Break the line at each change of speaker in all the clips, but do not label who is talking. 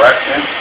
Right,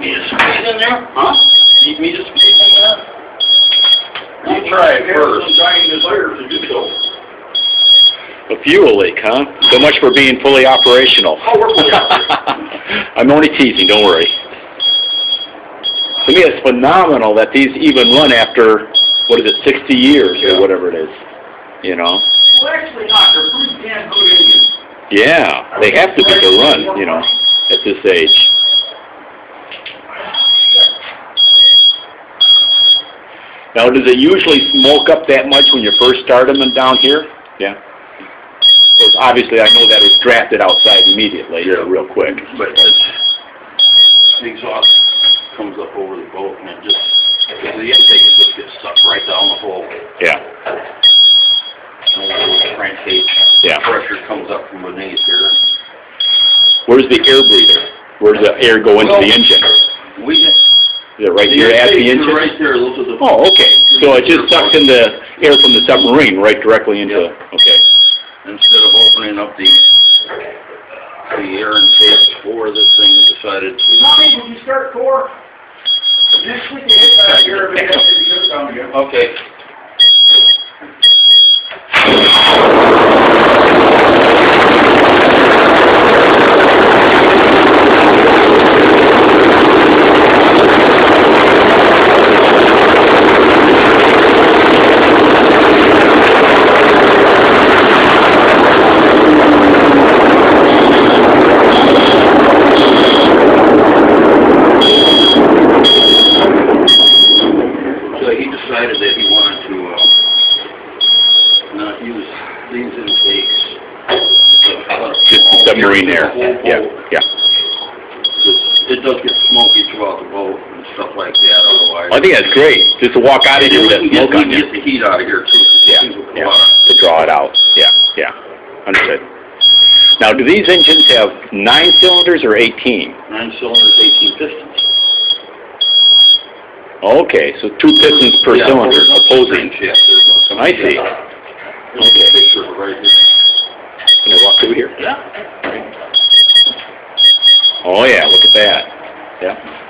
me to squeeze in there? Huh? Need me to squeeze in there? You try it
Have
first.
some time desire to do so.
A fuel leak, huh? So much for being fully operational.
Oh, we're fully operational.
I'm only teasing, don't worry. To me, it's phenomenal that these even run after, what is it, 60 years
Yeah.
or whatever it is, you know?
Well, actually not, they're pretty damn good engines.
Yeah, they have to be to run, you know, at this age. Now, does it usually smoke up that much when you first start them and down here? Yeah. Because obviously, I know that it's drafted outside immediately,
Yeah.
real quick.
But it's, the exhaust comes up over the boat and it just, the intake it just gets sucked right down the hole.
Yeah,
And when the crankcase
yeah.
pressure comes up from beneath here.
Where's the air breather? Where's the air go into the engine?
We,
Is it right here at the
intakes
engine?
Right there, those are the.
Oh, okay. So it just sucks in the air from the submarine right directly into,
Yeah.
okay.
Instead of opening up the, the air intake for this thing, we decided to.
Tommy, when you start core, next week you hit that gear, everything has to down again.
Okay. So he decided that he wanted to, uh, not use these intakes.
Just the submarine air, yeah, yeah.
It does get smoky throughout the boat and stuff like that otherwise.
I think that's great, just to walk out of here with that smoke
get-
on you.
get the heat out of here too.
Yeah, yeah, to draw it out, yeah, yeah, understood. Now, do these engines have nine cylinders or eighteen?
Nine cylinders, eighteen pistons.
Okay, so two pistons per
Yeah,
cylinder, opposing.
a-
I see.
There's a picture of it right here.
Can I walk through here?
Yeah.
Oh, yeah, look at that, yeah.